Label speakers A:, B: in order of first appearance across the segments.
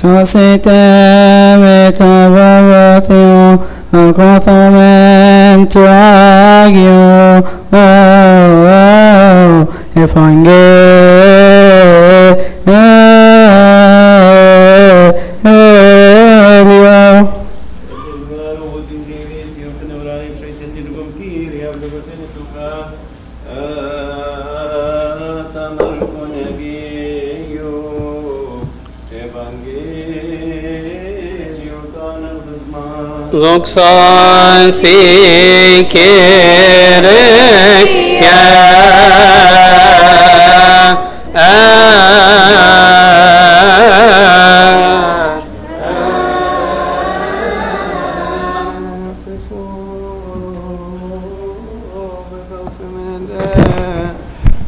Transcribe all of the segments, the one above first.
A: Sasitemitavavathyo, akothamen tuagyo. एफ़ आएँगे।
B: Doxa si quiere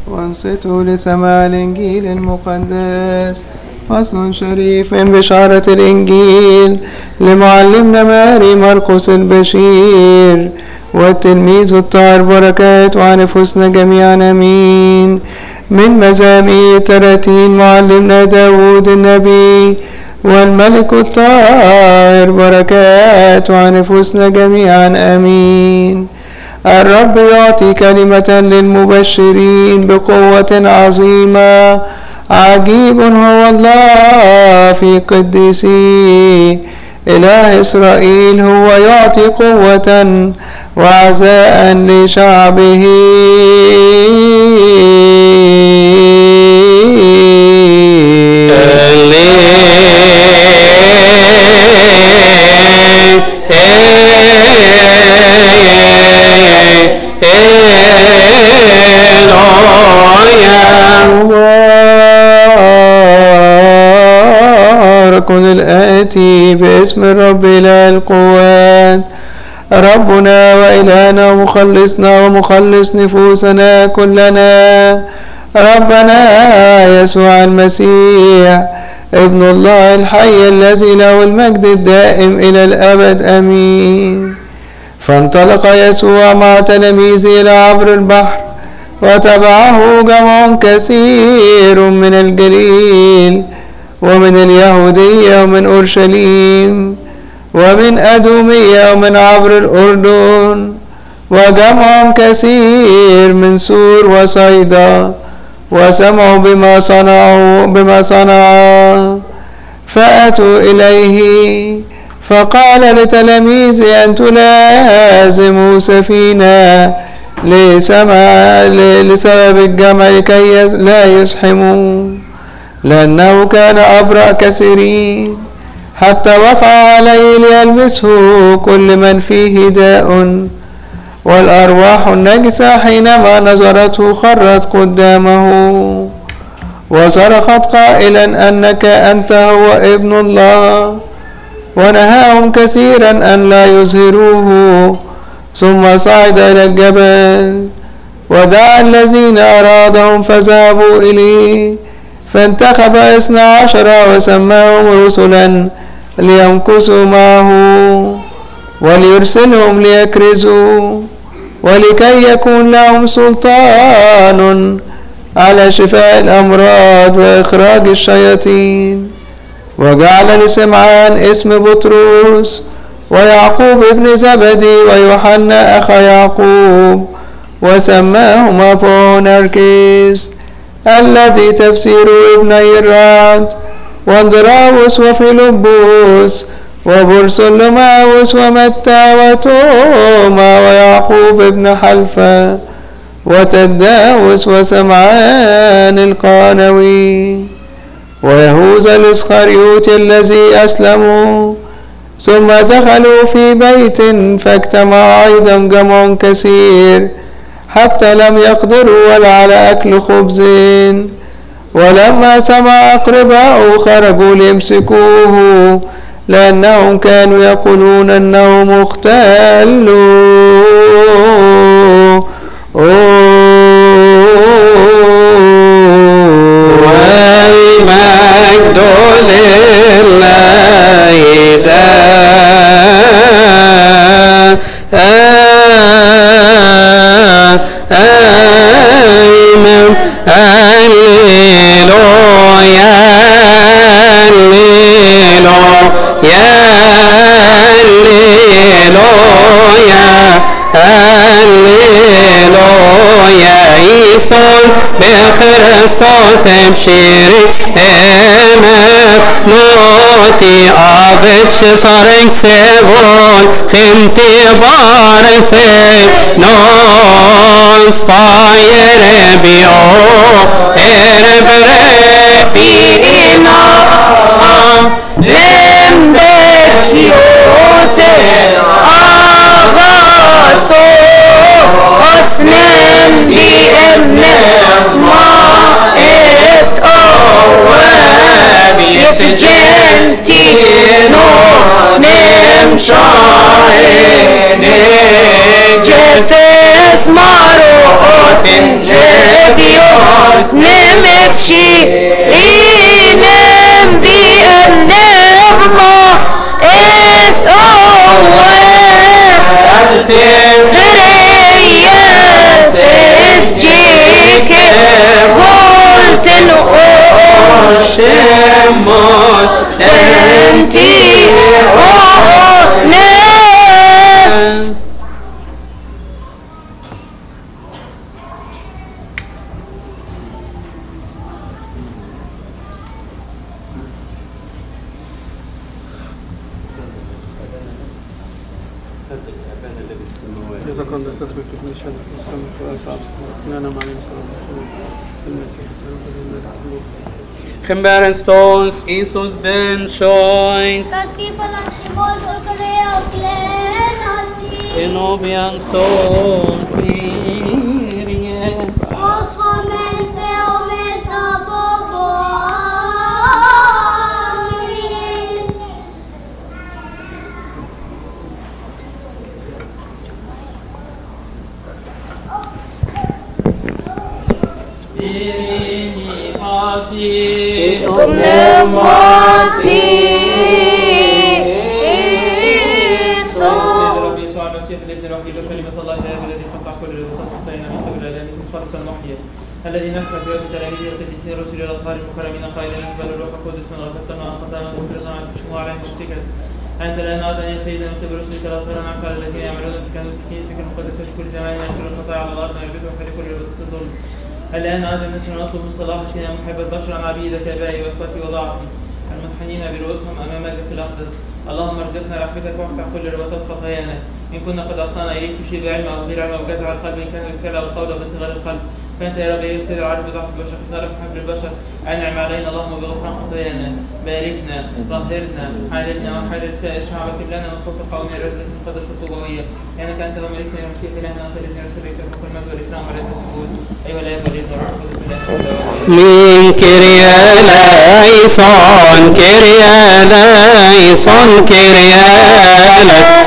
C: وانصتوا لسماع الإنجيل المقدس. فصل شريف من بشارة الإنجيل لمعلمنا ماري مرقس البشير والتلميذ الطاهر بركات وعن جميعا أمين. من مزامير تراتين معلمنا داود النبي والملك الطاهر بركات وعن جميعا أمين. الرب يعطي كلمة للمبشرين بقوة عظيمة عجيب هو الله في قديسيه إله إسرائيل هو يعطي قوة وعزاء لشعبه. باسم الرب إله القوات ربنا وإلهنا ومخلصنا ومخلص نفوسنا كلنا. ربنا يسوع المسيح ابن الله الحي الذي له المجد الدائم إلى الأبد أمين. فانطلق يسوع مع تلاميذه إلى عبر البحر وتبعه جمع كثير من الجليل. ومن اليهودية ومن أورشليم ومن أدومية ومن عبر الأردن وجمع كثير من سور وصيدا وسمعوا بما صنعوا بما صنعا فأتوا إليه فقال لتلاميذه أن تلازموا سفينة لسبب الجمع لكي لا يزحموا لأنه كان أبرأ كثيرين. حتى وقع عليه ليلمسه كل من فيه داء. والأرواح النجسة حينما نظرته خرت قدامه. وصرخت قائلا أنك أنت هو ابن الله. ونهاهم كثيرا أن لا يظهروه. ثم صعد إلى الجبل. ودعا الذين أرادهم فذهبوا إليه. فانتخب اثنا عشر وسماهم رسلا ليمكثوا معه وليرسلهم ليكرزوا ولكي يكون لهم سلطان على شفاء الأمراض وإخراج الشياطين. وجعل لسمعان اسم بطرس ويعقوب ابن زبدي ويوحنا أخا يعقوب وسماهما بونركيس الذي تفسير ابني الرعد واندراوس وفيلبوس وبرسلماوس ومتى وتوما ويعقوب ابن حلفة وتداوس وسمعان القانوي ويهوذا الاسخريوت الذي أسلموا ثم دخلوا في بيت فاجتمع أيضا جمع كثير حتى لم يقدروا ولا على أكل خبز. ولما سمع أقرباء خرجوا ليمسكوه لأنهم كانوا يقولون أنه مختل
B: Hristos hemşire Emefnuti aveți și sareng se vol Himti bareng se Non sfaiere bio Erbere
D: pirina Lembe kiote Agaso Asnem di emne Ma owe yes genti no nem shaene jefes maro otin Shemot Senti
E: Ho Ne
B: Combatant stones,
F: incense burn, shines.
B: Enobian
G: souls. خالصا محيا الذي نفع في وقت تلاميذه القديسين رسل الأطهار المكرمين قائلا نقبل الروح القدس من غفرتنا وخطانا وذكرنا واسمه عليهم مسيكا أنت الآن أعطنا يا سيدنا نكتب رسلك الأطهار نعفى الذين يعملون في كنوز كنيستك المقدسة في كل زمان يشكر الخطايا على الأرض ويربطهم في كل الظلم الآن أعطنا نسر نطلب من يا محب البشر عن عبيدك آبائي وإخوتي وضعفي المنحنين برؤوسهم أمامك في الأقدس. اللهم ارزقنا رحمتك وافتح كل رباطات خطايانا إن كنا قد أخطأنا إليك بشيء بعلم أو غير علم أو جزع القلب. إن كان بالفعل أو القول بصغر القلب. فأنت يا رب يا سيد العارف بضعف البشر خسارة محب البشر. أنعم علينا اللهم بغفران خطايانا باركنا طهرنا حللنا وحلل سائر شعبك لنا من خوف قوم الرزق المقدسة الطوبوية لأنك أنت وملكنا مسيح إلهنا وخيرنا رسولك فوق المجد والإكرام والعز والسجود. أيها الآب والابن والروح القدس الله
B: Min Kyrie eleison, Kyrie eleison, Kyrie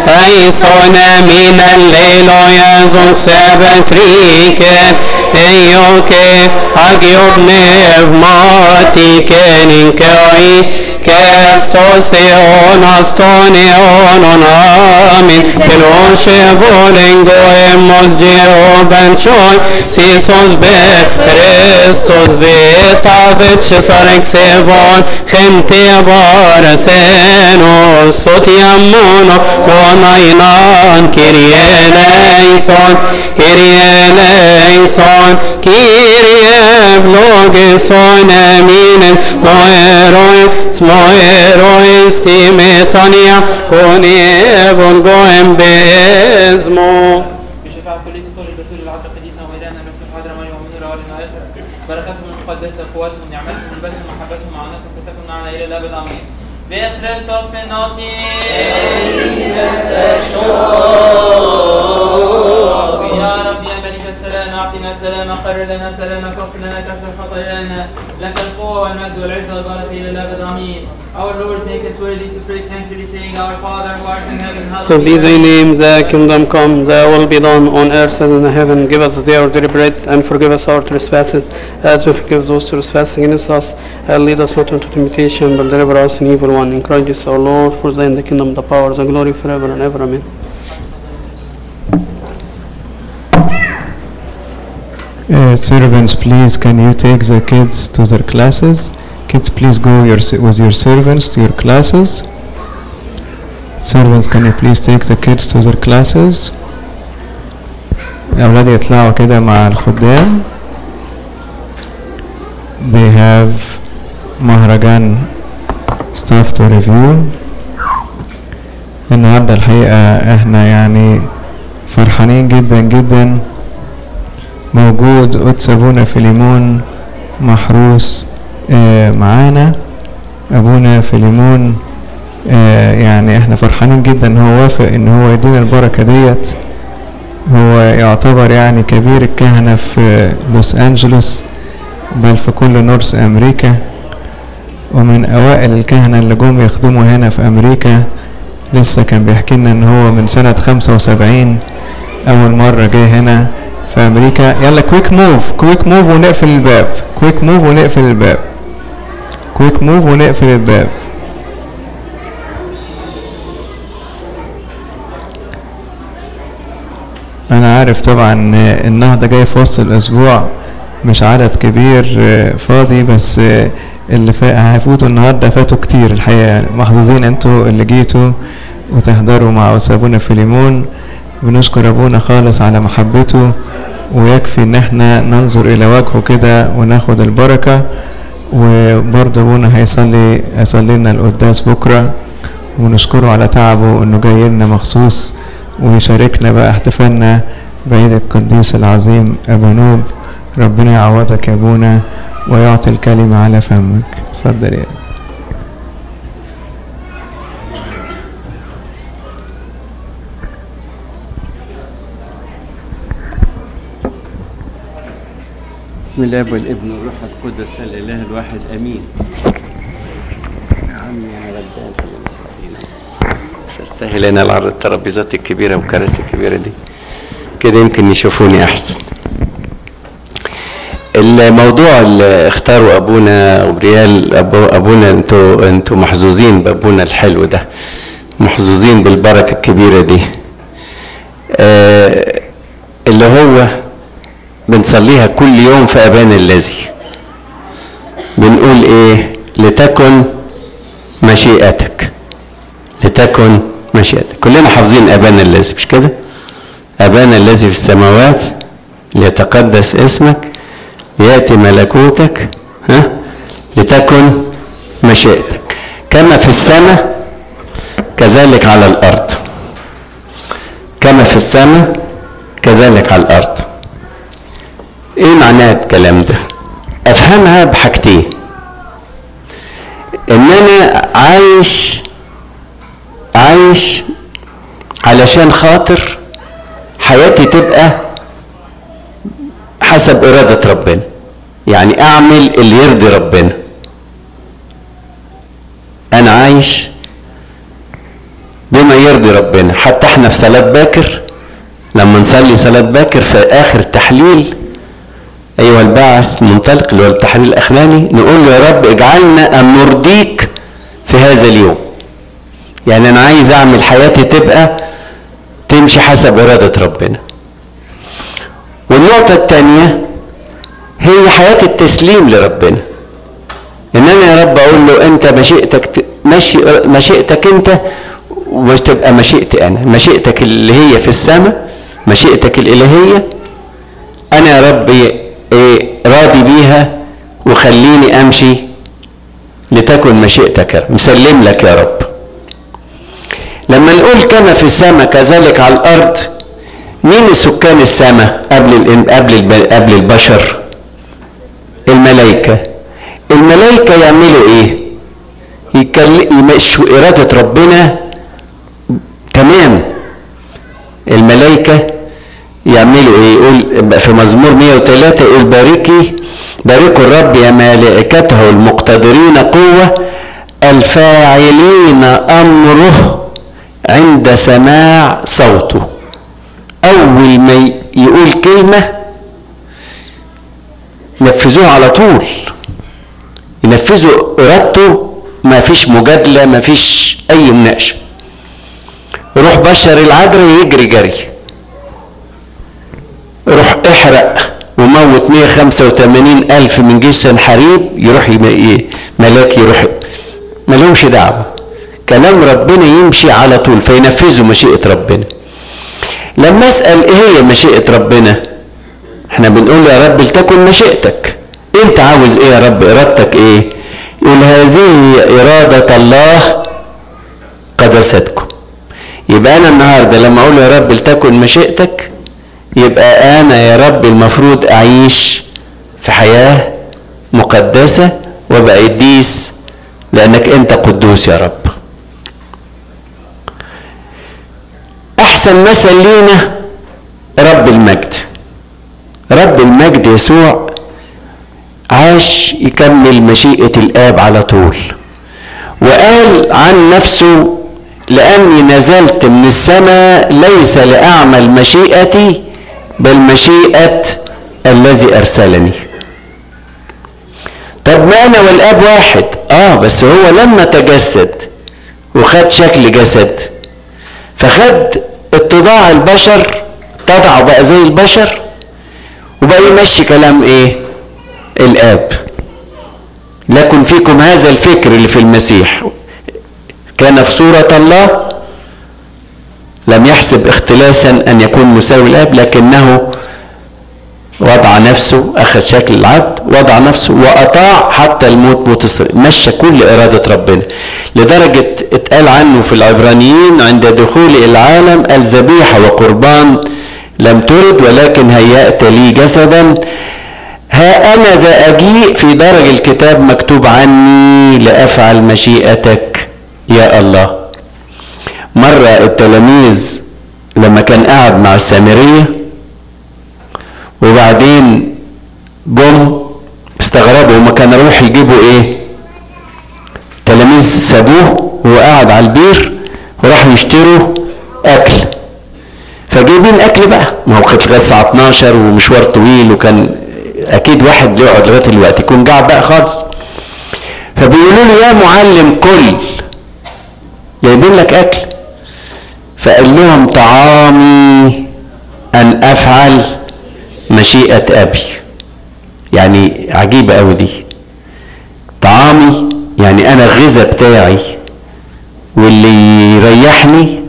B: eleison, min allelo Jesu sebekriken, eioke agiop nevmatiken inkei, Kristus i ånastan i ånorna min Peloshe bolengo e mozgiro benchon Sisos be Kristus veta veche sarek se von Khemte bar seno soti ammono Bona inan kiri kirie leison Kirie leison Kirie Kyrie vlogeson, aminen, moeroi, moeroi, stimetania, konevon goem bezmo.
G: بشفاعة كل كل البتول العطر القديسة وإلهنا المسيح حضر مريم ومنيرة وعلينا آخر بركاتهم المقدسة قواتهم نعمتهم هبتهم محبتهم معونتهم فتكن معنا إلى الأبد آمين يا رب يا ملك السلام أعطنا سلام قرر لنا سلامك واغفر لنا كفر خطايانا لك القوة والمجد والعزة والبركة إلى الأبد آمين Our Lord, make us worthy to pray thankfully, saying, Our Father who art in heaven, hallowed
B: Be thy name, thy kingdom come, thy will be done on earth as in heaven. Give us our daily bread and forgive us our trespasses as we forgive those trespassing against us. And lead us not into temptation, but deliver us from evil one. In Christ Jesus our Lord, for thine the kingdom, the power, the glory forever and ever. Amen.
H: Uh, servants, please, can you take the kids to their classes? Kids, please go your, with your servants to your classes. Servants, can you please take the kids to their classes? الأولاد يطلعوا كده مع الخدام they have مهرجان stuff to review النهارده الحقيقة إحنا يعني فرحانين جدا جدا موجود قدس ابونا فيليمون محروس آه، معانا. أبونا فيليمون آه، يعني إحنا فرحانين جدا إن هو وافق إن هو يدينا البركة ديت. هو يعتبر يعني كبير الكهنة في لوس أنجلوس بل في كل North America. ومن أوائل الكهنة اللي جم يخدموا هنا في أمريكا لسه كان بيحكي لنا إن هو من خمسة وسبعين أول مرة جه هنا. في أمريكا. يلا quick move quick move ونقفل الباب. quick move ونقفل الباب. quick move ونقفل الباب. أنا عارف طبعا النهضة جاي في وسط الأسبوع مش عدد كبير فاضي بس اللي هيفوتوا النهارده فاتوا كتير الحقيقة. محظوظين أنتوا اللي جيتوا وتحضروا مع أبونا فيليمون. بنشكر أبونا خالص على محبته. ويكفي إن إحنا ننظر إلى وجهه كده وناخد البركة. وبرضه أبونا هيصلي هيصلي لنا القداس بكرة. ونشكره على تعبه إنه جاي لنا مخصوص ويشاركنا بقى احتفالنا بعيد القديس العظيم ابانوب ربنا يعوضك يا أبونا ويعطي الكلمة على فمك. اتفضل يا
I: بسم الله والابن والروح القدس الإله الواحد آمين. يا عمي في المصابين. مش استاهل أنا العرض الترابيزات الكبيرة والكراسي الكبيرة دي. كده يمكن يشوفوني أحسن. الموضوع اللي اختاره أبونا غبريال أبو أبونا أنتوا أنتوا محظوظين بأبونا الحلو ده. محظوظين بالبركة الكبيرة دي. آه اللي هو بنصليها كل يوم في أبان الذي بنقول إيه؟ لتكن مشيئتك. لتكن مشيئتك. كلنا حافظين أبان الذي مش كده؟ أبان الذي في السماوات ليتقدس اسمك ليأتي ملكوتك ها؟ لتكن مشيئتك. كما في السماء كذلك على الأرض. كما في السماء كذلك على الأرض. إيه معناه الكلام ده؟ افهمها بحاجتين. ان أنا عايش عايش علشان خاطر حياتي تبقى حسب إرادة ربنا. يعني أعمل اللي يرضي ربنا. أنا عايش بما يرضي ربنا. حتى إحنا في صلاة باكر لما نصلي صلاة باكر في آخر تحليل أيها البعث منطلق اللي هو التحليل الأخراني نقول له يا رب اجعلنا أن نرضيك في هذا اليوم. يعني أنا عايز أعمل حياتي تبقى تمشي حسب إرادة ربنا. والنقطة الثانية هي حياة التسليم لربنا. إن أنا يا رب أقول له أنت مشيئتك مشي مشيئتك أنت ومش تبقى مشيئتي أنا. مشيئتك اللي هي في السماء مشيئتك الإلهية. أنا يا رب راضي بيها وخليني أمشي لتكن مشيئتك يا رب. مسلم لك يا رب. لما نقول كما في السماء كذلك على الأرض مين سكان السماء قبل قبل قبل البشر؟ الملائكة. الملائكة يعملوا إيه؟ يمشوا إرادة ربنا تمام. الملائكة يعملوا إيه؟ يقول في مزمور 103 يقول باركي باركوا الرب يا ملائكته المقتدرين قوة الفاعلين أمره عند سماع صوته. أول ما يقول كلمة نفذوها على طول. ينفذوا إرادته ما فيش مجادلة ما فيش أي مناقشة. روح بشر العجر يجري جري. روح احرق وموت 185 ألف من جيش سنحريب يروح ملاك يروح. ملهمش دعوة. كلام ربنا يمشي على طول فينفذوا مشيئة ربنا. لما أسأل إيه هي مشيئة ربنا؟ إحنا بنقول يا رب لتكن مشيئتك. أنت عاوز إيه يا رب؟ إرادتك إيه؟ يقول هذه إرادة الله قدستكم. يبقى أنا النهارده لما أقول يا رب لتكن مشيئتك يبقى أنا يا رب المفروض أعيش في حياة مقدسة وابقى قديس لأنك أنت قدوس يا رب. أحسن مثل لينا رب المجد. رب المجد يسوع عاش يكمل مشيئة الآب على طول. وقال عن نفسه لأني نزلت من السماء ليس لأعمل مشيئتي بل مشيئة الذي أرسلني. طب ما أنا والآب واحد؟ آه بس هو لما تجسد وخد شكل جسد. فخد اتضاع البشر تضع بقى زي البشر وبقى يمشي كلام إيه؟ الآب. لكن فيكم هذا الفكر اللي في المسيح. كان في صورة الله لم يحسب اختلاسا أن يكون مساوي الآب لكنه وضع نفسه أخذ شكل العبد وضع نفسه وأطاع حتى الموت موت الصليب مشى كل إرادة ربنا. لدرجة اتقال عنه في العبرانيين عند دخولي العالم الذبيحه وقربان لم ترد ولكن هيأت لي جسدا. ها أنا ذا اجيء في درج الكتاب مكتوب عني لأفعل مشيئتك يا الله. مرة التلاميذ لما كان قاعد مع السامرية وبعدين جم استغربوا هما كانوا يروحوا يجيبوا إيه؟ تلاميذ سابوه وهو قاعد على البير وراحوا يشتروا أكل. فجايبين أكل بقى. ما هو كانت لغاية الساعة 12 ومشوار طويل وكان أكيد واحد بيقعد لغاية الوقت يكون قاعد بقى خالص. فبيقولوا له يا معلم كل جايبين لك أكل. فقال لهم طعامي أن أفعل مشيئة أبي. يعني عجيبة أوي دي. طعامي يعني أنا الغذاء بتاعي واللي يريحني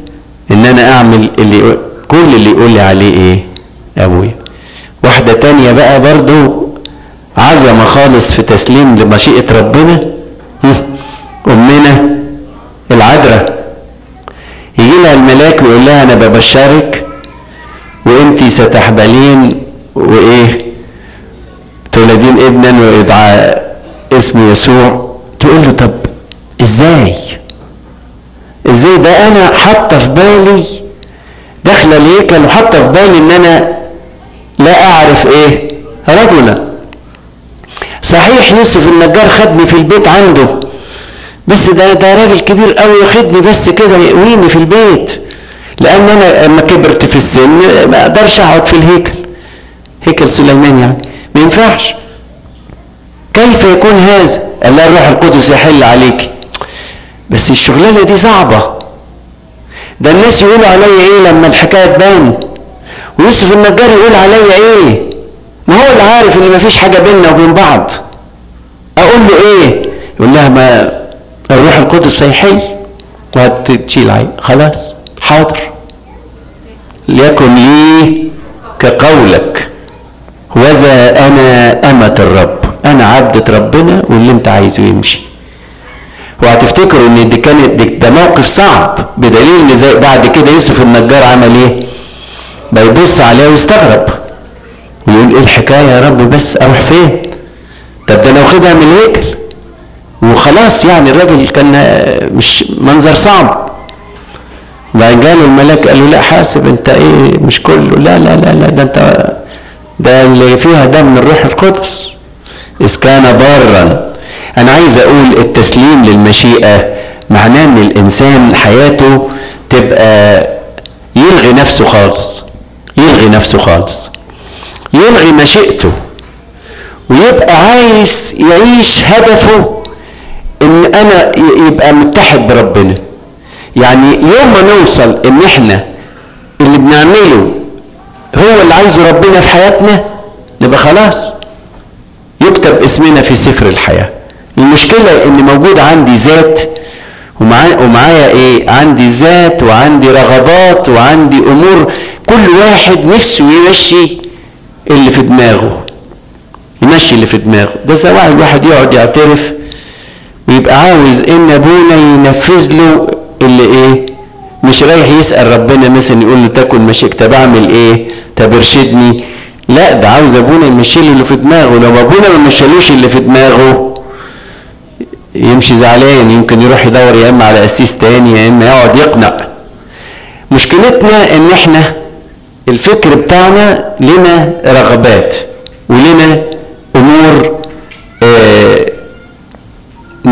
I: إن أنا أعمل اللي كل اللي يقول لي عليه إيه؟ أبويا. واحدة تانية بقى برضو عزمة خالص في تسليم لمشيئة ربنا. أمنا العذراء. الملاك ويقول لها أنا ببشرك وانتي ستحبلين وإيه؟ تولدين ابنا ويدعى اسمه يسوع. تقول له طب إزاي؟ إزاي ده أنا حاطة في بالي داخلة الهيكل وحاطه في بالي إن أنا لا أعرف إيه؟ رجلا صحيح يوسف النجار خدني في البيت عنده. بس ده ده راجل كبير قوي ياخدني بس كده يقويني في البيت. لأن أنا لما كبرت في السن ما أقدرش أقعد في الهيكل. هيكل سليمان يعني. ما ينفعش. كيف يكون هذا؟ الله الروح القدس يحل عليك. بس الشغلانة دي صعبة. ده الناس يقولوا عليا إيه لما الحكاية تبان؟ ويوسف النجار يقول عليا إيه؟ ما هو اللي عارف إن مفيش حاجة بيننا وبين بعض. أقول له إيه؟ يقول لها ما الروح القدس هيحل وهتشيل عين. خلاص حاضر. ليكن لي كقولك. وذا أنا أمة الرب. أنا عبدة ربنا واللي أنت عايزه يمشي. وهتفتكروا إن دي كانت دي ده موقف صعب. بدليل إن زي بعد كده يوسف النجار عمل إيه؟ بيبص عليه ويستغرب. ويقول إيه الحكاية يا رب؟ بس أروح فين؟ طب ده أنا واخدها من الهيكل وخلاص يعني الراجل كان مش منظر صعب. بعدين جاله الملاك قال له لا حاسب انت إيه مش كله؟ لا لا لا لا ده انت ده اللي فيها دم الروح القدس. إذ كان بارا أنا عايز أقول التسليم للمشيئة معناه إن الإنسان حياته تبقى يلغي نفسه خالص يلغي نفسه خالص يلغي مشيئته ويبقى عايز يعيش هدفه إن أنا يبقى متحد بربنا. يعني يوم ما نوصل إن إحنا اللي بنعمله هو اللي عايزه ربنا في حياتنا نبقى خلاص. يكتب اسمنا في سفر الحياة. المشكلة إن موجود عندي ذات ومعايا ومعايا إيه؟ عندي ذات وعندي رغبات وعندي أمور. كل واحد نفسه يمشي اللي في دماغه. يمشي اللي في دماغه. ده سواء الواحد يقعد يعترف ويبقى عاوز إن أبونا ينفذ له اللي إيه مش رايح يسأل ربنا مثلا يقول له تاكل مشيك طب أعمل إيه؟ طب ارشدني. لا ده عاوز أبونا يمشي له اللي في دماغه. لو أبونا ما مشالوش اللي في دماغه يمشي زعلان يمكن يروح يدور يا إما على قسيس تاني يا إما يقعد يقنع. مشكلتنا إن إحنا الفكر بتاعنا لنا رغبات ولنا أمور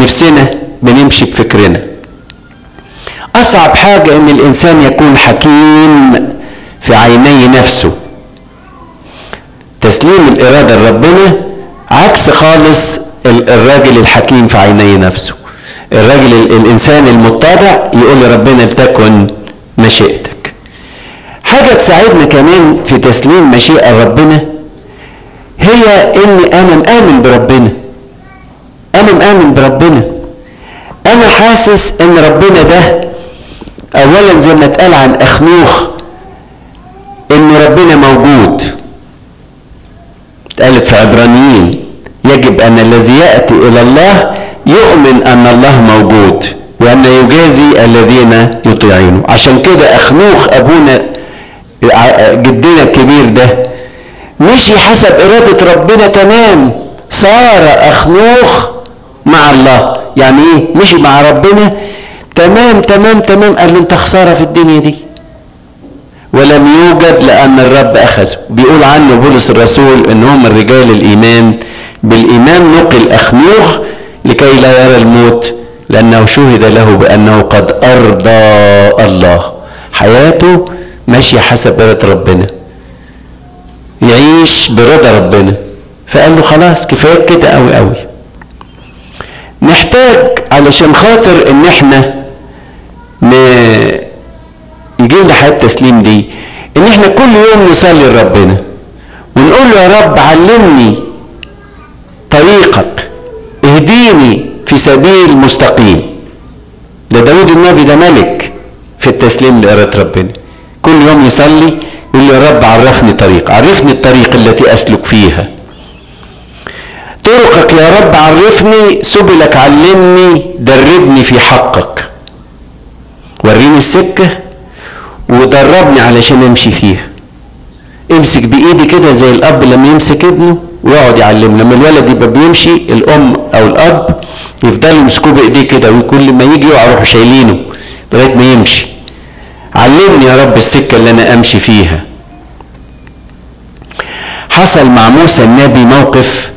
I: نفسنا بنمشي بفكرنا. أصعب حاجة إن الإنسان يكون حكيم في عيني نفسه. تسليم الإرادة لربنا عكس خالص ال- الراجل الحكيم في عيني نفسه. الراجل ال- الإنسان المتضع يقول لربنا لتكن مشيئتك. حاجة تساعدنا كمان في تسليم مشيئة ربنا هي ان أنا مآمن بربنا. أنا مآمن بربنا. أنا حاسس إن ربنا ده اولا زي ما اتقال عن أخنوخ إن ربنا موجود. اتقالت في عبرانيين يجب أن الذي يأتي إلى الله يؤمن أن الله موجود وأن يجازي الذين يطيعونه. عشان كده أخنوخ أبونا جدنا الكبير ده مشي حسب إرادة ربنا تمام. صار أخنوخ مع الله. يعني إيه؟ مشي مع ربنا. تمام تمام تمام. قال له أنت خسارة في الدنيا دي. ولم يوجد لأن الرب اخذه بيقول عنه بولس الرسول إن هم الرجال الإيمان. بالإيمان نقل أخنوخ لكي لا يرى الموت لأنه شهد له بأنه قد أرضى الله. حياته ماشية حسب إرادة ربنا. يعيش برضا ربنا. فقال له خلاص كفاية كده قوي قوي نحتاج علشان خاطر إن إحنا. يجي لنا حياة التسليم دي إن إحنا كل يوم نصلي لربنا ونقول له يا رب علمني طريقك اهديني في سبيل مستقيم ده داود النبي ده ملك في التسليم لإرادة ربنا كل يوم يصلي يقول يا رب عرفني طريق عرفني الطريق التي أسلك فيها طرقك يا رب عرفني سبلك علمني دربني في حقك. وريني السكة ودربني علشان امشي فيها. امسك بإيدي كده زي الأب لما يمسك ابنه ويقعد يعلمه. لما الولد يبقى بيمشي الأم أو الأب يفضلوا يمسكوه بإيديه كده وكل ما يجي يقع يروحوا شايلينه لغاية ما يمشي. علمني يا رب السكة اللي أنا أمشي فيها. حصل مع موسى النبي موقف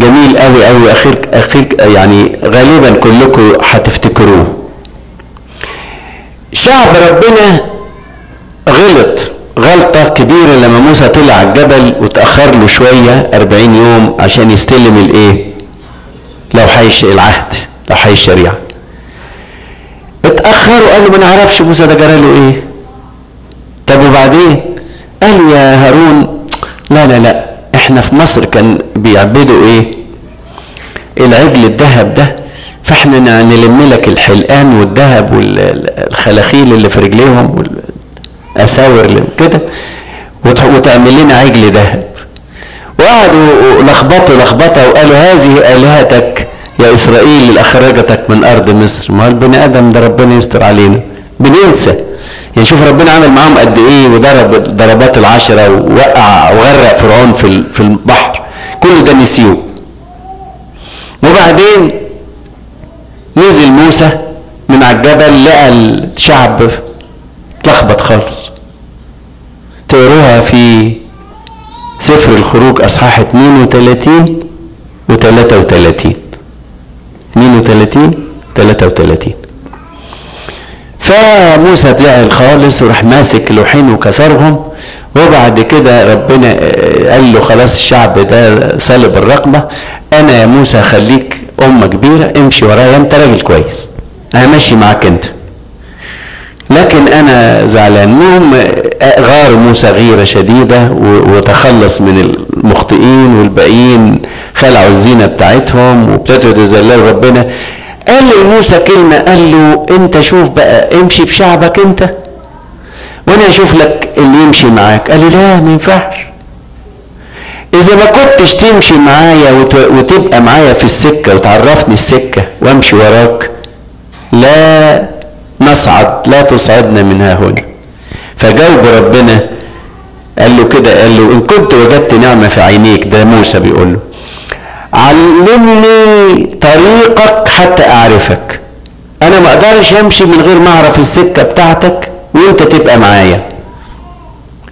I: جميل قوي قوي اخير أخير يعني غالبا كلكم هتفتكروه شعب ربنا غلط غلطة كبيرة لما موسى طلع على الجبل وتأخر له شوية أربعين يوم عشان يستلم الإيه؟ لو حيش العهد لو حي الشريعة اتأخروا قالوا ما نعرفش موسى ده جرى له إيه؟ طب وبعدين؟ قالوا يا هارون لا لا لا إحنا في مصر كان بيعبدوا إيه؟ العجل الذهب ده. فإحنا نلم لك الحلقان والذهب والخلاخيل اللي في رجليهم والأساور كده وتعمل لنا عجل ذهب. وقعدوا لخبطوا لخبطه وقالوا هذه آلهتك يا إسرائيل اللي اخرجتك من أرض مصر. ما البني آدم ده ربنا يستر علينا. بننسى. يعني شوف ربنا عمل معاهم قد إيه وضرب ضربات العشرة ووقع وغرق فرعون في في البحر. كل ده نسيوه وبعدين نزل موسى من على الجبل لقى الشعب اتلخبط خالص. تقروها في سفر الخروج أصحاح 32 و 33 32 33 فموسى زعل خالص وراح ماسك لوحين وكسرهم. وبعد كده ربنا قال له خلاص الشعب ده صلب الرقبه أنا يا موسى خليك أمة كبيرة امشي ورايا أنت راجل كويس. أنا ماشي معاك أنت. لكن أنا زعلان. المهم غار موسى غيرة شديدة وتخلص من المخطئين والباقيين خلعوا الزينة بتاعتهم وابتدوا يتذللوا ربنا. قال لموسى كلمة قال له انت شوف بقى امشي بشعبك انت وأنا أشوف لك اللي يمشي معاك. قال له لا ما ينفعش. إذا ما كنتش تمشي معايا وت- وتبقى معايا في السكة وتعرفني السكة وامشي وراك لا نصعد لا تصعدنا من ها هنا. فجاوب ربنا قال له كده قال له إن كنت وجدت نعمة في عينيك ده موسى بيقول له. علمني طريقك حتى أعرفك. أنا ما أقدرش أمشي من غير ما أعرف السكة بتاعتك وأنت تبقى معايا.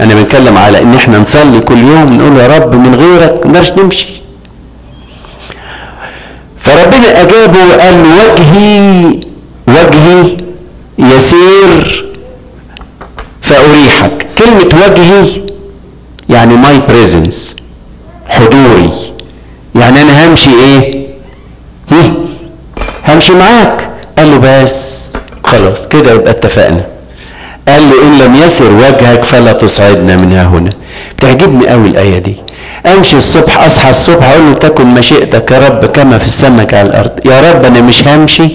I: أنا بنتكلم على إن إحنا نصلي كل يوم نقول يا رب من غيرك ما نقدرش نمشي. فربنا أجابه وقال له وجهي وجهي يسير فأريحك. كلمة وجهي يعني my presence حضوري. يعني أنا همشي إيه؟ هم؟ همشي معاك. قال له بس. خلاص كده يبقى اتفقنا. قال له إن لم يسر وجهك فلا تصعدنا من هنا. بتعجبني قوي الآية دي. أمشي الصبح أصحى الصبح أقول له تكن مشيئتك يا رب كما في السماء على الأرض. يا رب أنا مش همشي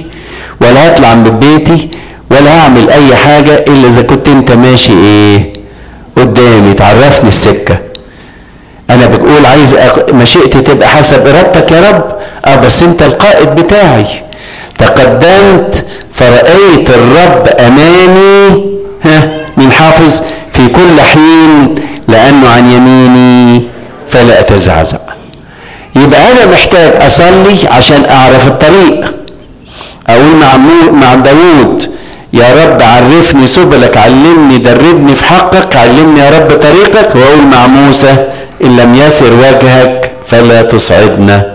I: ولا هطلع من بيتي ولا هعمل أي حاجة إلا إذا كنت أنت ماشي إيه؟ قدامي. تعرفني السكة. أنا بقول عايز مشيئتي تبقى حسب ارادتك يا رب. آه بس أنت القائد بتاعي. تقدمت فرأيت الرب أمامي ها من حافظ في كل حين لأنه عن يميني فلا اتزعزع يبقى أنا محتاج أصلي عشان أعرف الطريق. أقول مع مع داوود يا رب عرفني سبلك علمني دربني في حقك علمني يا رب طريقك. وأقول مع موسى إن لم يسر وجهك فلا تصعدنا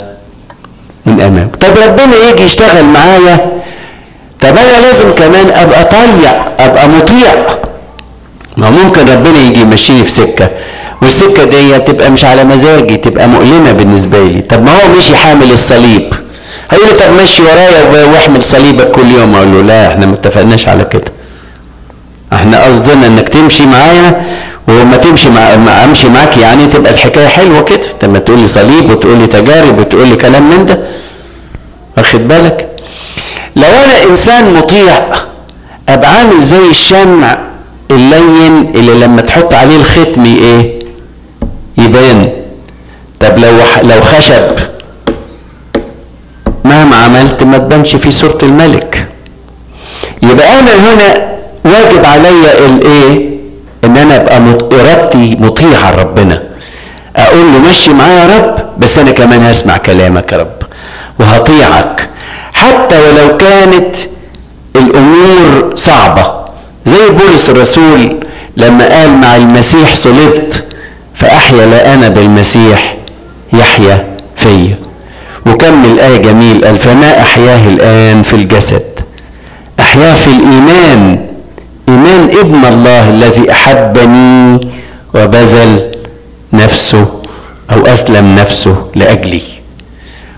I: من أمامك. طب ربنا يجي يشتغل معايا؟ طب أنا لازم كمان أبقى طيع أبقى مطيع. ما ممكن ربنا يجي يمشيني في سكة والسكة دي تبقى مش على مزاجي تبقى مؤلمة بالنسبة لي. طب ما هو مشي حامل الصليب. هيقول لي طب مشي ورايا وأحمل صليبك كل يوم. أقول له لا إحنا ما اتفقناش على كده. إحنا قصدنا انك تمشي معايا وما تمشي مع امشي معاك يعني تبقى الحكاية حلوة كده. طب ما تقول لي صليب وتقول لي تجارب وتقول لي كلام من ده واخد بالك؟ لو أنا انسان مطيع ابقى عامل زي الشمع اللين اللي لما تحط عليه الختم إيه؟ يبان طب لو لو خشب. مهما عملت ما تبانش فيه صورة الملك. يبقى أنا هنا واجب عليا الايه؟ ان أنا ابقى ارادتي مطيعة لربنا. أقول له مشي معايا يا رب بس أنا كمان هسمع كلامك يا رب وهطيعك. حتى ولو كانت الأمور صعبة زي بولس الرسول لما قال مع المسيح صلبت فأحيا لا أنا بالمسيح يحيا فيا. وكمل آية جميل قال فما أحياه الآن في الجسد أحياه في الإيمان إيمان ابن الله الذي أحبني وبذل نفسه أو أسلم نفسه لأجلي.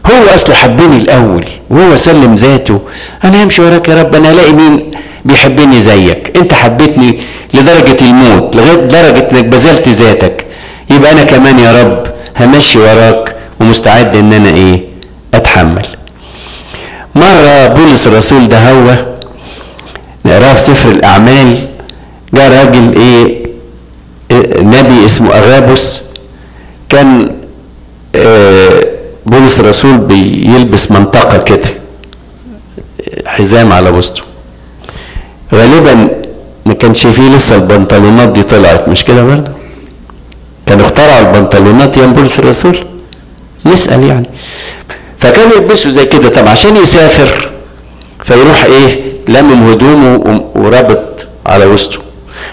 I: هو أصله حبني الأول وهو سلم ذاته. أنا همشي وراك يا رب أنا ألاقي مين بيحبني زيك. أنت حبيتني لدرجة الموت لغاية درجة إنك بذلت ذاتك. يبقى أنا كمان يا رب همشي وراك ومستعد إن أنا إيه؟ أتحمل. مرة بولس الرسول ده هو نقراه في سفر الأعمال جاء راجل إيه نبي اسمه أغابوس كان آه، بولس الرسول بيلبس منطقة كده حزام على وسطه. غالبا ما كانش فيه لسه البنطلونات دي طلعت مش كده برضه؟ كانوا اخترعوا البنطلونات يا بولس الرسول. نسأل يعني. فكانوا يلبسوا زي كده. طب عشان يسافر فيروح إيه؟ لمم هدومه وربط على وسطه.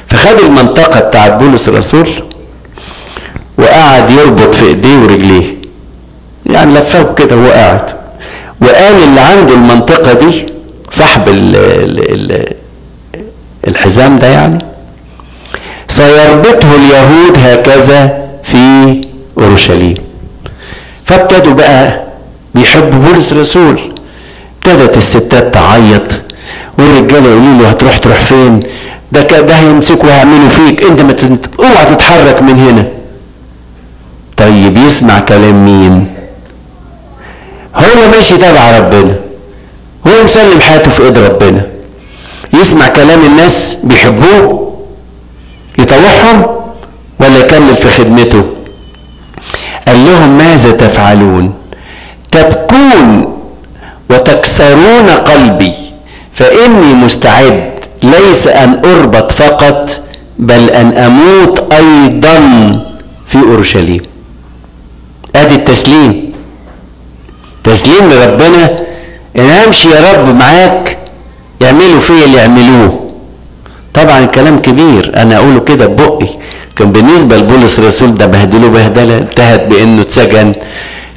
I: فخد المنطقة بتاعت بولس الرسول وقعد يربط في ايديه ورجليه. يعني لفه كده وهو قاعد. وقال اللي عنده المنطقة دي صاحب ال ال ال الحزام ده يعني سيربطه اليهود هكذا في اورشليم. فابتدوا بقى بيحبوا بولس الرسول. ابتدت الستات تعيط. والرجاله يقولوا له هتروح تروح فين؟ ده ده هيمسكوا ويعملوا فيك. انت ما تنت... اوعى تتحرك من هنا. طيب يسمع كلام مين؟ هو ماشي تبع ربنا. هو مسلم حياته في ايد ربنا. يسمع كلام الناس بيحبوه؟ يطوعهم؟ ولا يكمل في خدمته؟ قال ماذا تفعلون؟ تبكون وتكسرون قلبي. فإني مستعد. ليس أن أربط فقط بل أن أموت أيضا في أورشليم. أدي التسليم. تسليم لربنا. إن أمشي يا رب معاك يعملوا فيا اللي يعملوه. طبعا الكلام كبير أنا أقوله كده ببقي. كان بالنسبة لبولس الرسول ده بهدله بهدلة انتهت بإنه اتسجن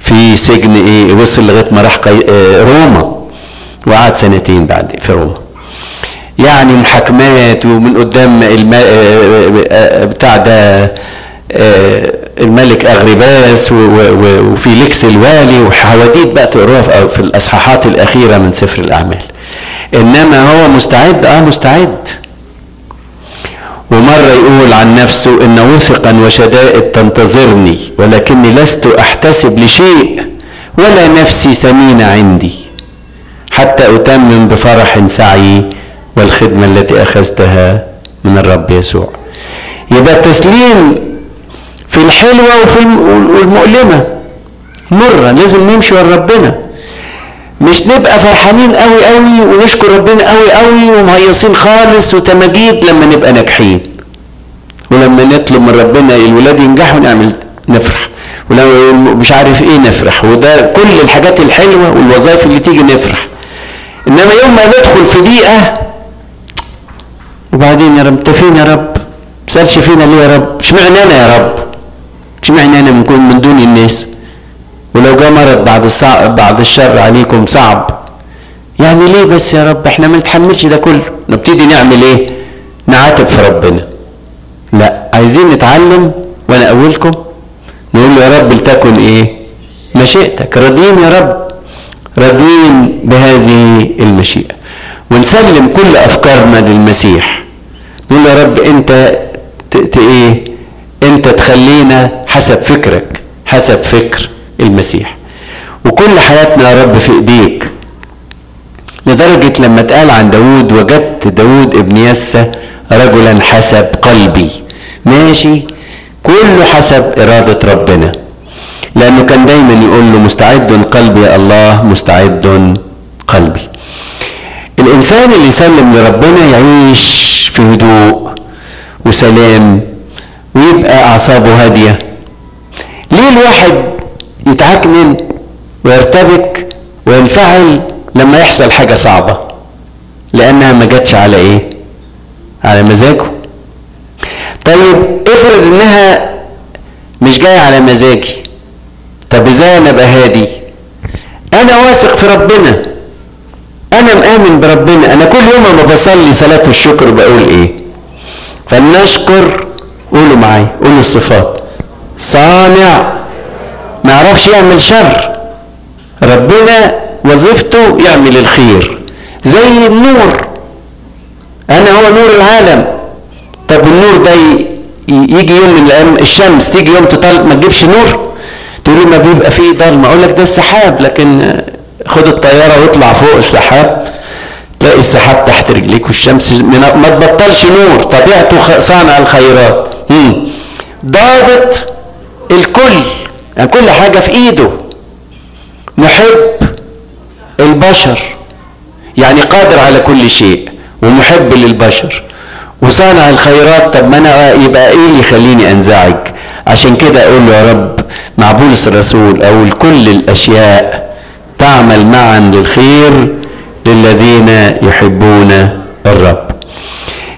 I: في سجن إيه وصل لغاية ما راح. آه، روما. وقعد سنتين بعد في روما. يعني محاكمات ومن قدام الم... آه، آه، بتاع ده آه، الملك اغرباس وفيليكس الوالي وحواديت بقى تقروها في- في الأصحاحات الأخيرة من سفر الأعمال. إنما هو مستعد آه مستعد. ومرة يقول عن نفسه إن وثقا وشدائد تنتظرني ولكني لست أحتسب لشيء ولا نفسي ثمينة عندي. حتى أتمم بفرح سعي والخدمة التي أخذتها من الرب يسوع. يبقى التسليم في الحلوة وفي الم- والمؤلمة. مرة لازم نمشي ورا ربنا. مش نبقى فرحانين قوي قوي ونشكر ربنا قوي قوي ومهيصين خالص وتماجيد لما نبقى ناجحين. ولما نطلب من ربنا الولاد ينجحوا نعمل نفرح. ولو مش عارف إيه نفرح. وده كل الحاجات الحلوة والوظائف اللي تيجي نفرح. إنما يوم ما ندخل في دقيقه وبعدين يا رب انت فين يا رب تسالش فينا ليه يا رب؟ اشمعنى أنا يا رب؟ اشمعنى أنا بنكون من دون الناس؟ ولو جاء مرض بعد بعد الشر عليكم صعب. يعني ليه بس يا رب؟ إحنا ما نتحملش ده كله. نبتدي نعمل إيه؟ نعاتب في ربنا. لا عايزين نتعلم وأنا اولكم نقول له يا رب لتكن إيه؟ مشيئتك. راضيين يا رب. راضيين بهذه المشيئة. ونسلم كل أفكارنا للمسيح. نقول يا رب أنت ت... ت... إيه؟ أنت تخلينا حسب فكرك حسب فكر المسيح. وكل حياتنا يا رب في إيديك. لدرجة لما اتقال عن داود وجدت داود ابن يسى رجلا حسب قلبي. ماشي؟ كله حسب إرادة ربنا. لأنه كان دايما يقول له مستعد قلبي يا الله مستعد قلبي. الإنسان اللي يسلم لربنا يعيش في هدوء وسلام ويبقى أعصابه هادية. ليه الواحد يتعكنن ويرتبك وينفعل لما يحصل حاجة صعبة؟ لأنها ما جاتش على إيه؟ على مزاجه. طيب افرض إنها مش جاية على مزاجي. طب إزاي أنا أبقى هادي؟ أنا واثق في ربنا. أنا مآمن بربنا. أنا كل يوم لما بصلي صلاة الشكر بقول إيه؟ فلنشكر. قولوا معايا. قولوا الصفات. صانع. ما يعرفش يعمل شر. ربنا وظيفته يعمل الخير. زي النور. أنا هو نور العالم. طب النور ده يجي يوم من الشمس تيجي يوم تطلع ما تجيبش نور؟ لي ما بيبقى فيه ضلمه أقول لك ده السحاب لكن خد الطيارة واطلع فوق السحاب تلاقي السحاب تحت رجليك والشمس ما تبطلش نور. طبيعته صانع الخيرات. مم. ضابط الكل. يعني كل حاجة في إيده. محب البشر. يعني قادر على كل شيء ومحب للبشر. وصانع الخيرات طب ما أنا يبقى إيه اللي يخليني أنزعج؟ عشان كده أقول له يا رب مع بولس الرسول أقول كل الأشياء تعمل معا للخير للذين يحبون الرب.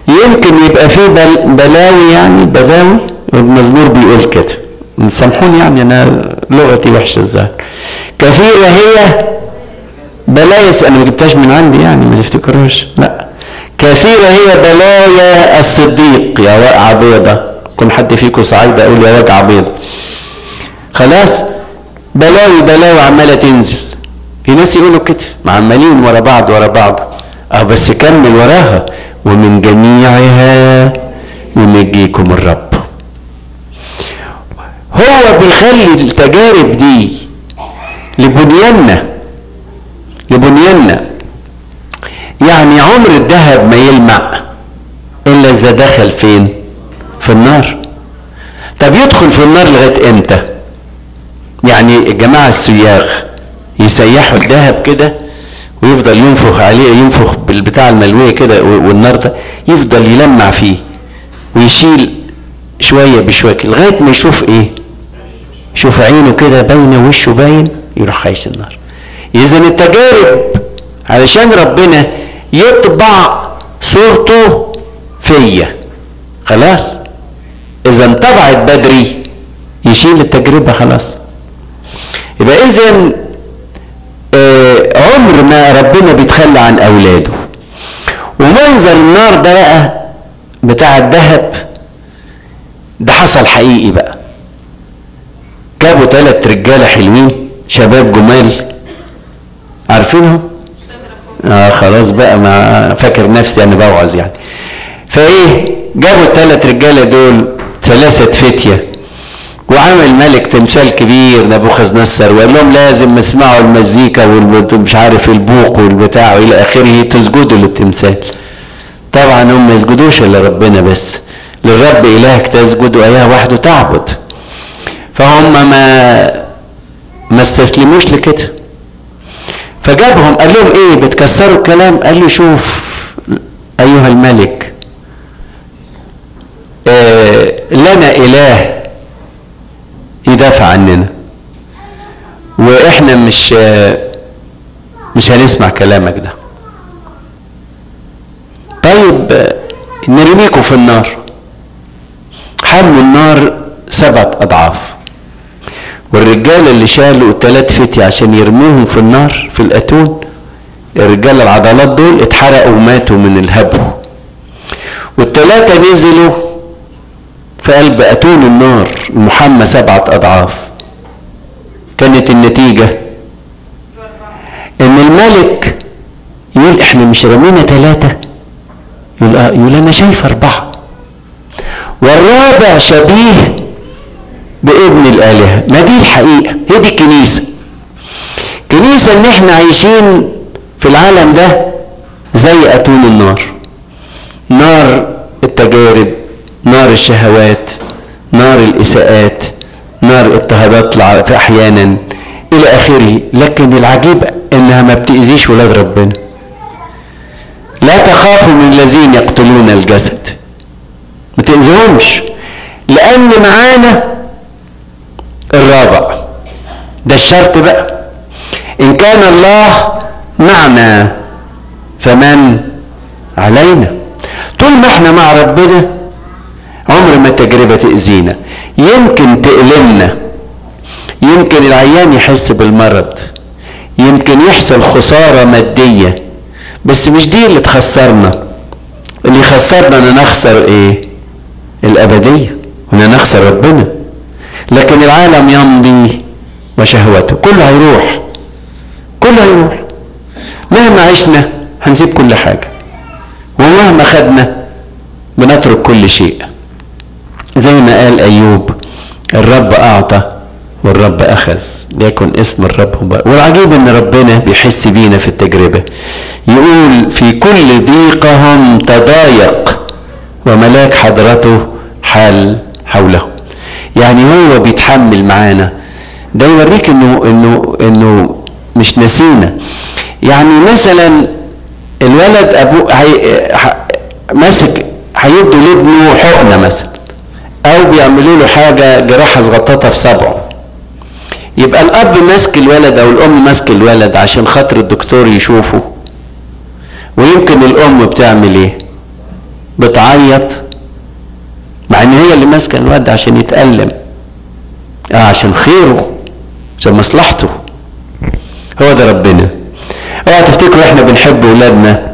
I: يمكن يبقى في بل بلاوي يعني بلاوي؟ المزمور بيقول كده. سامحوني يعني أنا لغتي وحشة الظاهر كثيرة هي بلايا أنا ما جبتهاش من عندي يعني ما تفتكروش؟ لا. كثيرة هي بلايا الصديق. يا واقعه بيضه كن حد فيكم صعيدة أقول يا واقعه بيضه خلاص بلاوي بلاوي عمالة تنزل. في ناس يقولوا كده عمالين ورا بعض ورا بعض. آه بس كمل وراها. ومن جميعها ينجيكم الرب. هو بيخلي التجارب دي لبنياننا لبنياننا. يعني عمر الذهب ما يلمع إلا إذا دخل فين؟ في النار. طب يدخل في النار لغاية إمتى؟ يعني الجماعة السياغ يسيحوا الذهب كده ويفضل ينفخ عليه ينفخ بالبتاع الملوية كده والنار ده يفضل يلمع فيه ويشيل شوية بشوية كده لغاية ما يشوف إيه؟ يشوف عينه كده باينة وشه باين يروح خايش النار. إذا التجارب علشان ربنا يطبع صورته فيا. خلاص. إذا انطبعت بدري يشيل التجربة خلاص. يبقى إذا آه عمر ما ربنا بيتخلى عن أولاده. ومنظر النار ده بقى بتاع الذهب ده حصل حقيقي بقى. جابوا ثلاث رجالة حلوين شباب جمال. عارفينهم؟ آه خلاص بقى ما فاكر نفسي أنا بوعظ يعني. فإيه جابوا الثلاث رجالة دول ثلاثة فتية وعمل ملك تمثال كبير نبوخذ نصر وقال لهم لازم اسمعوا المزيكا والمش عارف البوق والبتاع وإلى آخره تسجدوا للتمثال. طبعا هم ما يسجدوش إلا ربنا بس للرب إلهك تسجد واياه وحده تعبد. فهم ما ما استسلموش لكده. فجابهم قال لهم إيه؟ بتكسروا الكلام؟ قال له شوف أيها الملك آه لنا إله يدافع عننا وإحنا مش آه مش هنسمع كلامك ده. طيب نرميكم في النار. حموا النار سبعة أضعاف. والرجالة اللي شالوا التلات فتي عشان يرموهم في النار في الأتون الرجالة العضلات دول اتحرقوا وماتوا من الهبو. والتلاتة نزلوا في قلب أتون النار المحمى سبعة أضعاف. كانت النتيجة؟ إن الملك يقول إحنا مش رمينا تلاتة يقول آه يقول أنا شايف أربعة. والرابع شبيه بابن الآلهة. ما دي الحقيقة هي دي الكنيسة. كنيسة ان إحنا عايشين في العالم ده زي أتون النار. نار التجارب نار الشهوات نار الإساءات نار اضطهادات في أحيانا إلى آخره. لكن العجيب إنها ما بتأذيش ولاد ربنا. لا تخافوا من الذين يقتلون الجسد. ما تأذيهمش. لأن معانا الرابع. ده الشرط بقى. إن كان الله معنا فمن علينا. طول ما إحنا مع ربنا عمر ما التجربة تأذينا. يمكن تألمنا. يمكن العيان يحس بالمرض. يمكن يحصل خسارة مادية. بس مش دي اللي تخسرنا. اللي يخسرنا إن نخسر إيه؟ الأبدية. وان نخسر ربنا. لكن العالم يمضي وشهوته. كله هيروح. كله هيروح. مهما عشنا هنسيب كل حاجة. ومهما خدنا بنترك كل شيء. زي ما قال أيوب الرب أعطى والرب أخذ. ليكن اسم الرب مبارك والعجيب إن ربنا بيحس بينا في التجربة. يقول في كل ضيقهم تضايق وملاك حضرته حال حوله. يعني هو بيتحمل معانا. ده يوريك إنه إنه إنه مش نسينا. يعني مثلا الولد ابوه ماسك هيدوا لابنه حقنة مثلا أو بيعملوا له حاجة جراحة صغططه في صبعه. يبقى الأب ماسك الولد أو الأم ماسك الولد عشان خاطر الدكتور يشوفه. ويمكن الأم بتعمل إيه؟ بتعيط. مع إن هي اللي ماسكة الولد عشان يتألم. آه عشان خيره عشان مصلحته. هو ده ربنا. اوعى تفتكروا إحنا بنحب ولادنا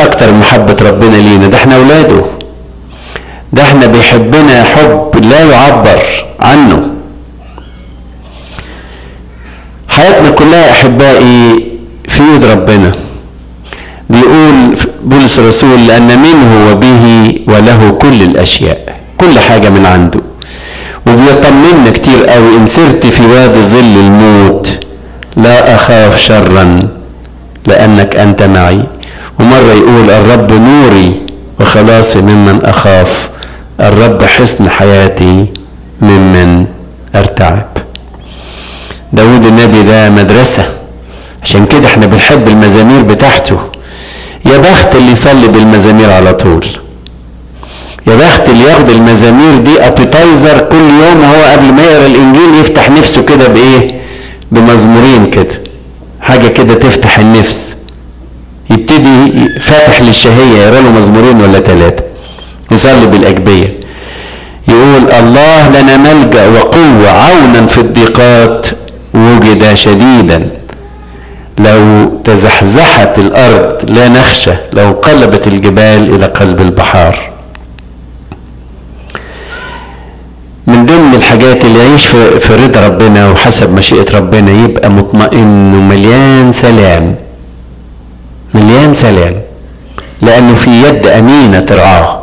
I: أكتر من محبة ربنا لينا. ده إحنا اولاده ده إحنا بيحبنا حب لا يعبر عنه. حياتنا كلها أحبائي في يد ربنا. بيقول بولس الرسول لأن منه وبه وله كل الأشياء كل حاجة من عنده. وبيطمنا كتير قوي إن سرت في وادي ظل الموت لا أخاف شرا لأنك أنت معي. ومرة يقول الرب نوري وخلاصي ممن أخاف الرب حصن حياتي ممن أرتعب. داود النبي ده مدرسة عشان كده إحنا بنحب المزامير بتاعته. يا بخت اللي يصلي بالمزامير على طول. يا بخت اللي ياخد المزامير دي ابيتايزر كل يوم وهو قبل ما يقرأ الإنجيل يفتح نفسه كده بإيه؟ بمزمورين كده. حاجة كده تفتح النفس. يبتدي فاتح للشهية يقرأ له مزمورين ولا ثلاثة يصلي بالأجبية. يقول الله لنا ملجأ وقوة عونا في الضيقات وجد شديدا. لو تزحزحت الأرض لا نخشى لو قلبت الجبال إلى قلب البحار. من ضمن الحاجات اللي يعيش في, رضا ربنا وحسب مشيئة ربنا يبقى مطمئن ومليان سلام. مليان سلام. لأنه في يد أمينة ترعاه.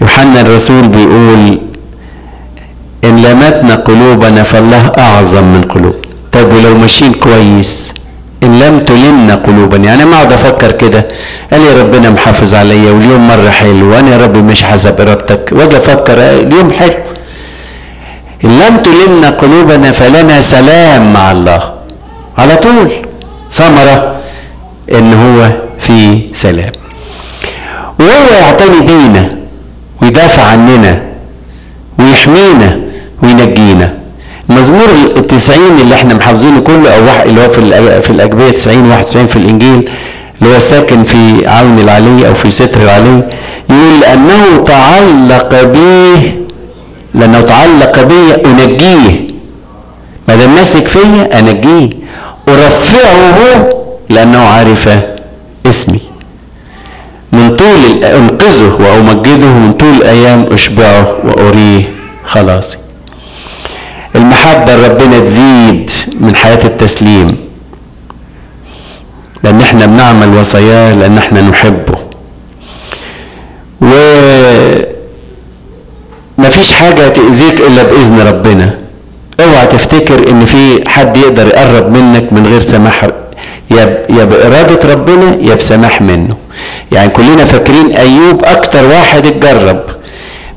I: يوحنا الرسول بيقول إن لمتنا قلوبنا فالله أعظم من قلوب. طب ولو ماشيين كويس إن لم تلمنا قلوبنا يعني ما أقعد أفكر كده. قال يا ربنا محافظ عليا واليوم مرة حلو. وأنا يا رب مش حسب إرادتك. وأجي أفكر اليوم حلو. إن لم تلمنا قلوبنا فلنا سلام مع الله. على طول. ثمرة إن هو في سلام. وهو يعتني بينا ويدافع عننا ويحمينا وينجينا. المزمور التسعين اللي إحنا محافظينه كله أو اللي هو في في الأجبية 90 91 في الإنجيل اللي هو ساكن في عون العلي أو في ستر العلي يقول لأنه تعلق بي لأنه تعلق بي أنجيه. ما دام ماسك فيا؟ أنجيه. أرفعه لأنه عارف اسمي. من طول ال- أنقذه وأمجده من طول الأيام أشبعه وأريه. خلاصي المحبة لربنا تزيد من حياة التسليم. لأن إحنا بنعمل وصاياه لأن إحنا نحبه. و مفيش حاجة تأذيك إلا بإذن ربنا. اوعى تفتكر إن في حد يقدر يقرب منك من غير سماح يا يا بإرادة ربنا يا بسماح منه. يعني كلنا فاكرين أيوب أكتر واحد اتجرب.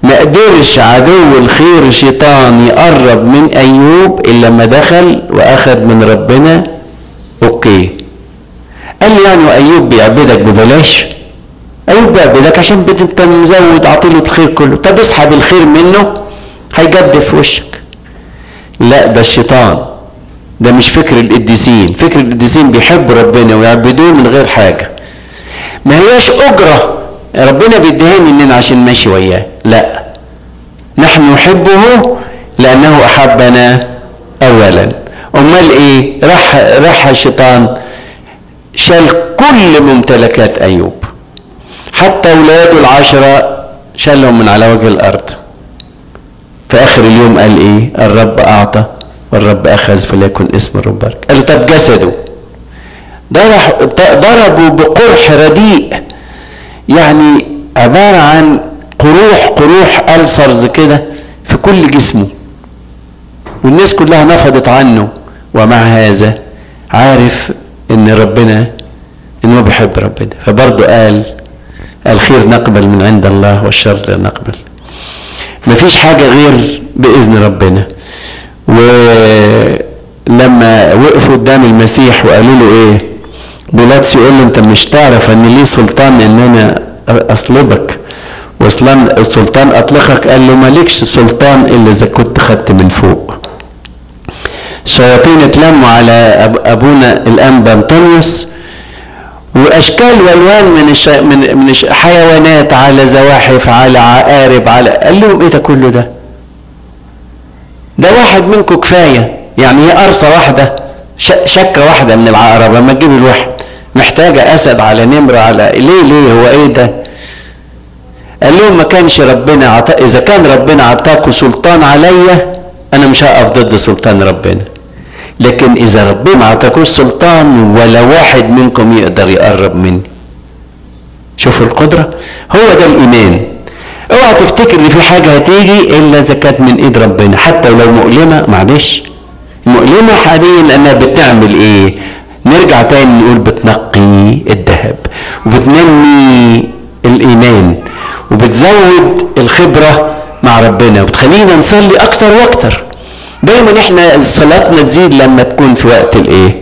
I: ما قدرش عدو الخير الشيطان يقرب من أيوب إلا لما دخل وأخذ من ربنا. أوكي. قال لي يعني وأيوب بيعبدك ببلاش؟ أيوب بيعبدك عشان انت مزود عطيله الخير كله. طب اسحب الخير منه هيجدف في وشك. لا ده الشيطان. ده مش فكر القديسين. فكر القديسين بيحبوا ربنا ويعبدوه من غير حاجة. ما هياش أجرة. ربنا بيديهاني اننا عشان ماشي وياه. لا. نحن نحبه لأنه أحبنا أولا. أمال إيه؟ راح راح الشيطان شال كل ممتلكات أيوب. حتى أولاده العشرة شالهم من على وجه الأرض. في آخر اليوم قال إيه؟ الرب أعطى والرب أخذ فليكن اسم الرب بارك. قال طب جسده. ضربوا بقرح رديء. يعني عبارة عن قروح قروح ألسرز كده في كل جسمه. والناس كلها نفضت عنه. ومع هذا عارف إن ربنا إن هو بيحب ربنا. فبرضه قال الخير نقبل من عند الله والشر لا نقبل. مفيش حاجة غير بإذن ربنا. ولما وقفوا قدام المسيح وقالوا له إيه؟ بيلاطس يقول له أنت مش تعرف إن لي سلطان إن أنا أصلبك. وسلطان سلطان أطلقك. قال له مالكش سلطان إلا إذا كنت خدت من فوق. الشياطين اتلموا على أبونا الانبا انطونيوس وأشكال وألوان من الش... من من الش... حيوانات على زواحف على عقارب على قال لهم إيه ده كله ده؟ ده واحد منكم كفاية. يعني هي قرصة واحدة ش... شكة واحدة من العقرب لما تجيب الواحد. محتاجة أسد على نمر على ليه ليه؟ هو إيه ده؟ قال لهم ما كانش ربنا عطا إذا كان ربنا عطاكوا سلطان عليا أنا مش هقف ضد سلطان ربنا. لكن إذا ربنا ما عطاكوش سلطان ولا واحد منكم يقدر يقرب مني. شوفوا القدرة. هو ده الإيمان. اوعى تفتكر إن في حاجة هتيجي إلا إذا كانت من إيد ربنا. حتى ولو مؤلمة معلش. مؤلمة حاليا لأنها بتعمل إيه؟ نرجع تاني نقول بتنقي الذهب. وبتنمي الإيمان. وبتزود الخبرة مع ربنا وبتخلينا نصلي أكتر وأكتر. دايما إحنا صلاتنا تزيد لما تكون في وقت الإيه؟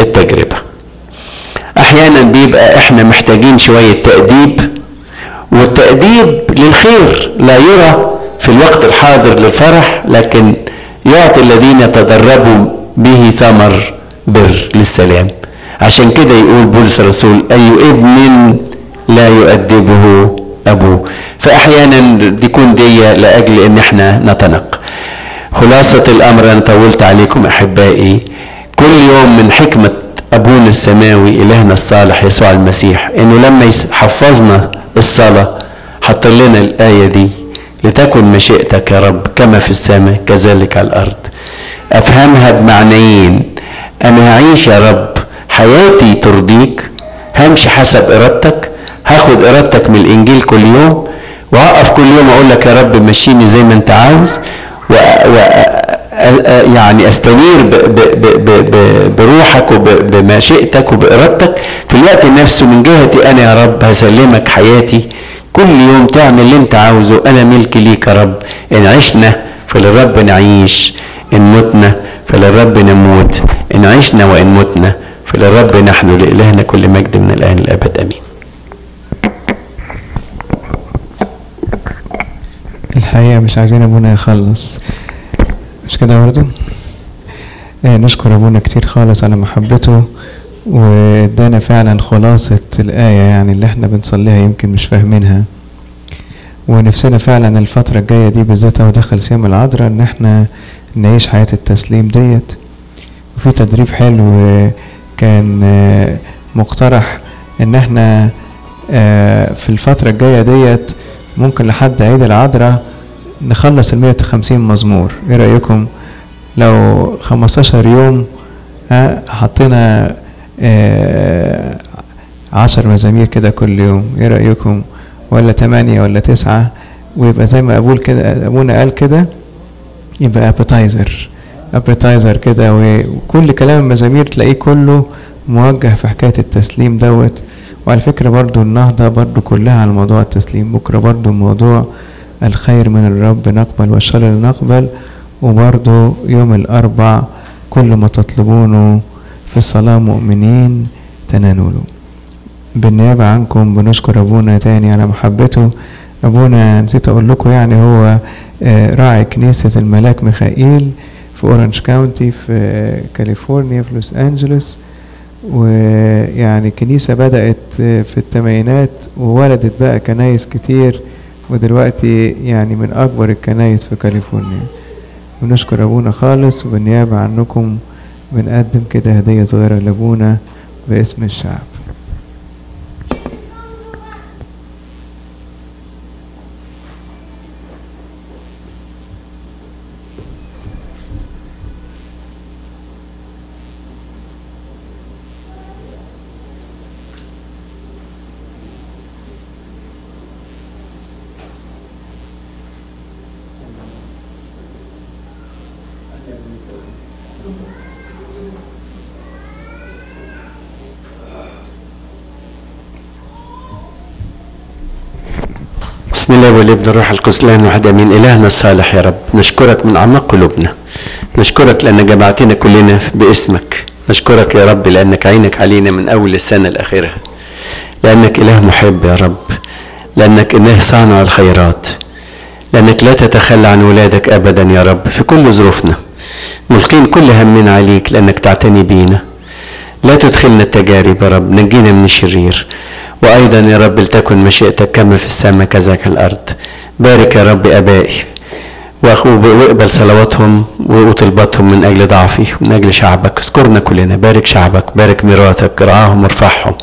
I: التجربة. أحيانا بيبقى إحنا محتاجين شوية تأديب والتأديب للخير. لا يرى في الوقت الحاضر للفرح لكن يعطي الذين يتدربوا به ثمر بر للسلام. عشان كده يقول بولس الرسول أي ابن لا يؤدبه أبوه فأحيانا يكون دي لأجل إن إحنا نتنق. خلاصة الأمر أنا طولت عليكم أحبائي. كل يوم من حكمة أبونا السماوي إلهنا الصالح يسوع المسيح إنه لما يحفظنا الصلاة حط لنا الآية دي لتكن مشيئتك يا رب كما في السماء كذلك على الأرض. أفهمها بمعنيين. أنا هعيش يا رب حياتي ترضيك همشي حسب إرادتك هاخد إرادتك من الإنجيل كل يوم وأقف كل يوم أقول لك يا رب مشيني زي ما أنت عاوز و... و... يعني أستنير ب... ب... ب... بروحك وبمشيئتك وبإرادتك. في الوقت نفسه من جهتي أنا يا رب هسلمك حياتي. كل يوم تعمل اللي أنت عاوزه أنا ملك ليك يا رب. إن عشنا فللرب نعيش إن متنا فللرب نموت. إن عشنا وإن متنا فللرب نحن لإلهنا كل مجد من الآن الأبد. أمين.
H: الحقيقة مش عايزين أبونا يخلص. مش كده برضه آه نشكر أبونا كتير خالص على محبته وإدانا فعلا خلاصة الآية يعني اللي إحنا بنصليها يمكن مش فاهمينها. ونفسنا فعلا الفترة الجاية دي بالذات أهو دخل سيام العذراء إن إحنا نعيش حياة التسليم ديت. وفي تدريب حلو كان مقترح إن إحنا في الفترة الجاية ديت ممكن لحد عيد العذراء نخلص المية وخمسين مزمور. إيه رأيكم؟ لو خمستاشر يوم حطينا آه عشر مزامير كده كل يوم. إيه رأيكم؟ ولا تمانية ولا تسعة؟ ويبقى زي ما أبول كده أبونا قال كده يبقى appetizer appetizer كده وكل كلام المزامير تلاقيه كله موجه في حكاية التسليم دوت. وعلى فكرة برضو النهضة برضو كلها على موضوع التسليم. بكرة برضو موضوع الخير من الرب نقبل والشر نقبل. وبرضو يوم الأربع كل ما تطلبونه في الصلاة مؤمنين تنالوا بالنيابة عنكم بنشكر أبونا تاني على محبته. أبونا نسيت أقول لكم يعني هو راعي كنيسة الملاك ميخائيل في أورنج كاونتي في كاليفورنيا في لوس أنجلوس. ويعني كنيسة بدأت في الثمانينات وولدت بقى كنايس كتير. ودلوقتي يعني من أكبر الكنايس في كاليفورنيا. بنشكر أبونا خالص وبالنيابة عنكم. بنقدم كده هدية صغيرة لأبونا باسم الشعب.
I: بسم الله والابن الروح القدس الان واحد امين إلهنا الصالح يا رب. نشكرك من أعماق قلوبنا. نشكرك لأن جمعتنا كلنا باسمك. نشكرك يا رب لأنك عينك علينا من أول السنة لآخرها. لأنك إله محب يا رب. لأنك إله صانع الخيرات. لأنك لا تتخلى عن ولادك ابدا يا رب في كل ظروفنا. ملقين كل همنا عليك لأنك تعتني بينا. لا تدخلنا التجارب يا رب نجينا من الشرير. وأيضا يا رب لتكن مشيئتك كما في السماء كذاك الأرض. بارك يا رب أبائي. واقبل صلواتهم وطلباتهم من أجل ضعفي ومن أجل شعبك. اذكرنا كلنا بارك شعبك بارك ميراثك ارعاهم وارفعهم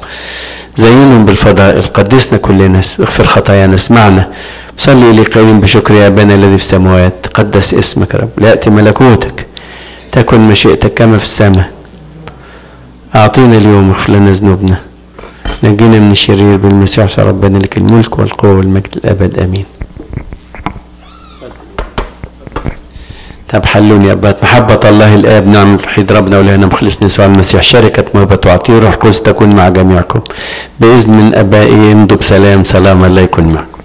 I: زينهم بالفضائل قدسنا كلنا اغفر خطايانا اسمعنا. صلي إلي قائلين بشكر يا أبانا الذي في السماوات. تقدس اسمك رب ليأتي ملكوتك. تكن مشيئتك كما في السماء. أعطينا اليوم اغفر لنا ذنوبنا. نجينا من الشرير بالمسيح ربنا لك الملك والقوة والمجد الأبد. آمين. طب حلوني يا بات محبة الله الآب نعم الوحيد ربنا ولهنا مخلصنا يسوع المسيح. شركة محبة وعطيه روح قدس تكون مع جميعكم. بإذن من أبائي يمضوا بسلام سلام الله يكون معكم.